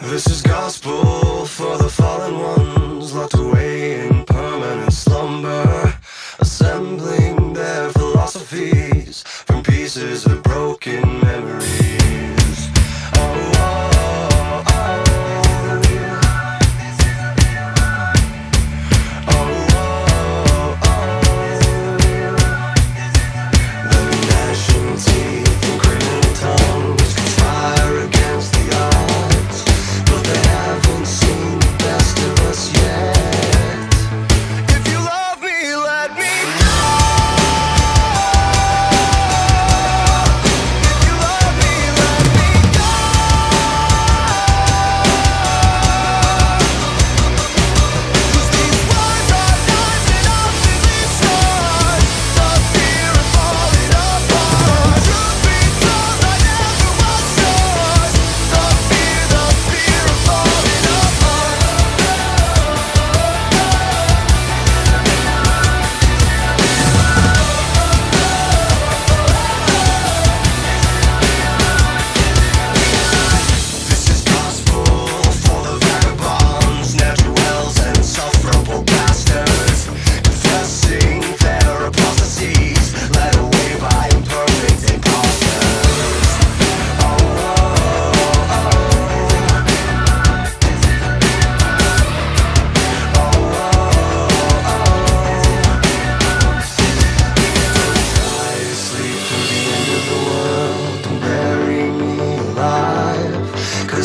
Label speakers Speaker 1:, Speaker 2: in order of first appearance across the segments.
Speaker 1: This is gospel for the fallen ones locked away in permanent slumber, assembling their philosophies from pieces of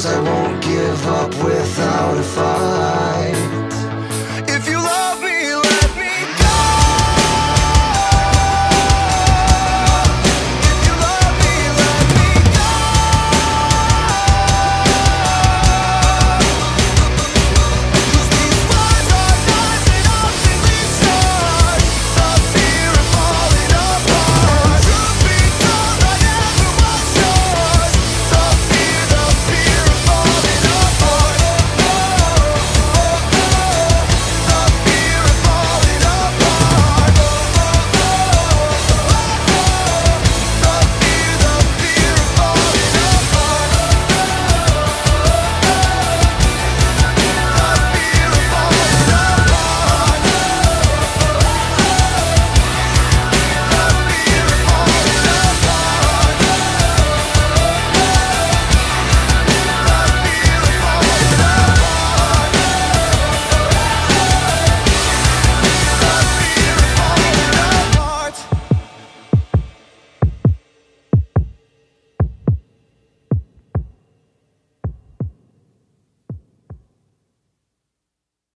Speaker 1: Cause I won't give up without a fight.